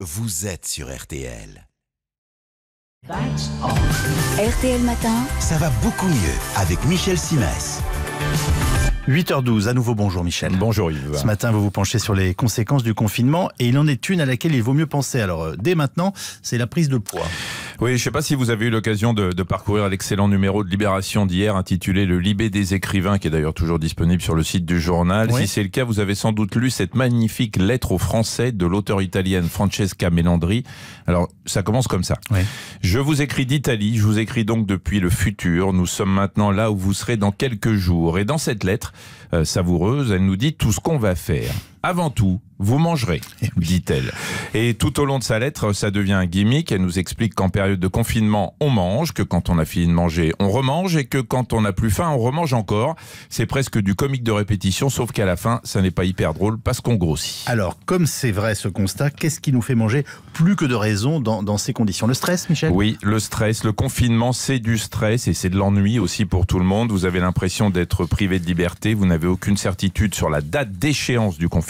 vous êtes sur RTL. RTL Matin, Ça va beaucoup mieux avec Michel Simès. 8h12, à nouveau bonjour Michel. Bonjour Yves. Ce matin, vous vous penchez sur les conséquences du confinement et il en est une à laquelle il vaut mieux penser. Alors, euh, dès maintenant, c'est la prise de poids. Oui, je ne sais pas si vous avez eu l'occasion de, de parcourir l'excellent numéro de Libération d'hier intitulé Le Libé des écrivains, qui est d'ailleurs toujours disponible sur le site du journal. Oui. Si c'est le cas, vous avez sans doute lu cette magnifique lettre aux Français de l'auteur italienne Francesca Melandri. Alors, ça commence comme ça. Oui. Je vous écris d'Italie, je vous écris donc depuis le futur. Nous sommes maintenant là où vous serez dans quelques jours. Et dans cette lettre euh, savoureuse, elle nous dit tout ce qu'on va faire. Avant tout, vous mangerez, dit-elle. Et tout au long de sa lettre, ça devient un gimmick. Elle nous explique qu'en période de confinement, on mange, que quand on a fini de manger, on remange, et que quand on n'a plus faim, on remange encore. C'est presque du comique de répétition, sauf qu'à la fin, ça n'est pas hyper drôle parce qu'on grossit. Alors, comme c'est vrai ce constat, qu'est-ce qui nous fait manger plus que de raison dans, dans ces conditions? Le stress, Michel? Oui, le stress, le confinement, c'est du stress et c'est de l'ennui aussi pour tout le monde. Vous avez l'impression d'être privé de liberté, vous n'avez aucune certitude sur la date d'échéance du confinement.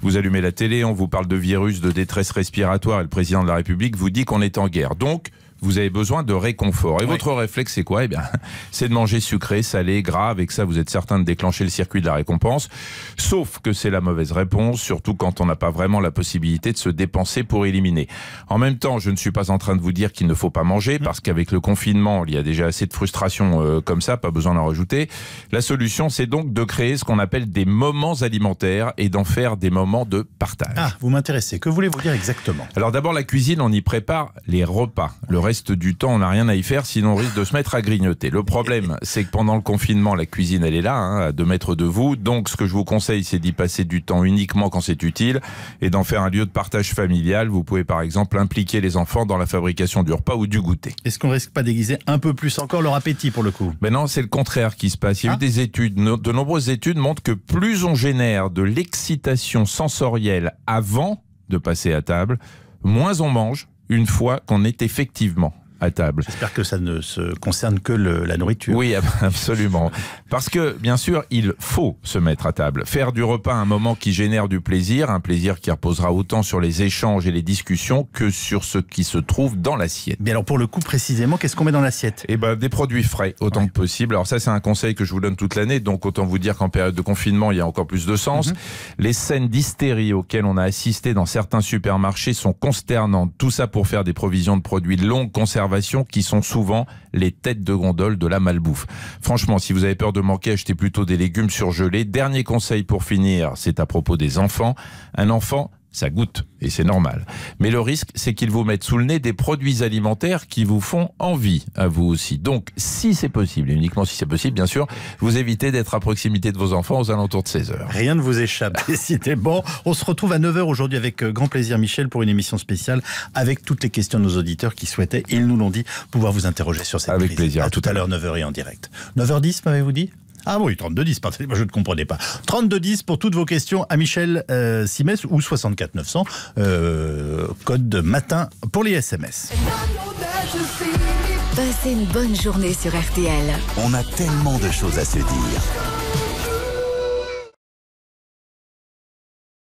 Vous allumez la télé, on vous parle de virus, de détresse respiratoire et le président de la République vous dit qu'on est en guerre. Donc, vous avez besoin de réconfort. Et Oui. votre réflexe, c'est quoi? Eh bien, c'est de manger sucré, salé, gras. Avec ça, vous êtes certain de déclencher le circuit de la récompense. Sauf que c'est la mauvaise réponse, surtout quand on n'a pas vraiment la possibilité de se dépenser pour éliminer. En même temps, je ne suis pas en train de vous dire qu'il ne faut pas manger, parce qu'avec le confinement, il y a déjà assez de frustration euh, comme ça, pas besoin d'en rajouter. La solution, c'est donc de créer ce qu'on appelle des moments alimentaires et d'en faire des moments de partage. Ah, vous m'intéressez. Que voulez-vous dire exactement? Alors d'abord la cuisine, on y prépare les repas. Le reste du temps, on n'a rien à y faire, sinon on risque de se mettre à grignoter. Le problème, c'est que pendant le confinement, la cuisine, elle est là, hein, à deux mètres de vous. Donc ce que je vous conseille, c'est d'y passer du temps uniquement quand c'est utile et d'en faire un lieu de partage familial. Vous pouvez par exemple impliquer les enfants dans la fabrication du repas ou du goûter. Est-ce qu'on risque pas d'aiguiser un peu plus encore leur appétit pour le coup? Mais non, c'est le contraire qui se passe. Il y a Ah. eu des études, de nombreuses études montrent que plus on génère de l'excitation sensorielle avant de passer à table, moins on mange une fois qu'on est effectivement à table. J'espère que ça ne se concerne que le- la nourriture. Oui, ab- absolument. Parce que, bien sûr, il faut se mettre à table. Faire du repas un moment qui génère du plaisir, un plaisir qui reposera autant sur les échanges et les discussions que sur ce qui se trouve dans l'assiette. Mais alors pour le coup précisément, qu'est-ce qu'on met dans l'assiette? Eh ben, des produits frais, autant que possible. Alors ça, c'est un conseil que je vous donne toute l'année, donc autant vous dire qu'en période de confinement, il y a encore plus de sens. Les scènes d'hystérie auxquelles on a assisté dans certains supermarchés sont consternantes. Tout ça pour faire des provisions de produits de longue qui sont souvent les têtes de gondole de la malbouffe. Franchement, si vous avez peur de manquer, achetez plutôt des légumes surgelés. Dernier conseil pour finir, c'est à propos des enfants. Un enfant, ça goûte, et c'est normal. Mais le risque, c'est qu'ils vous mettent sous le nez des produits alimentaires qui vous font envie, à vous aussi. Donc, si c'est possible, et uniquement si c'est possible, bien sûr, vous évitez d'être à proximité de vos enfants aux alentours de 16 heures. Rien ne vous échappe, décidément. On se retrouve à 9h aujourd'hui avec euh, grand plaisir, Michel, pour une émission spéciale avec toutes les questions de nos auditeurs qui souhaitaient, ils nous l'ont dit, pouvoir vous interroger sur cette Avec crise. plaisir. À tout à l'heure, 9h et en direct. 9h10, m'avez-vous dit? Ah oui, 3210, pardonnez-moi, je ne comprenais pas. 3210 pour toutes vos questions à Michel euh, Simès ou 64 900, euh, code matin pour les SMS. passez une bonne journée sur RTL. On a tellement de choses à se dire.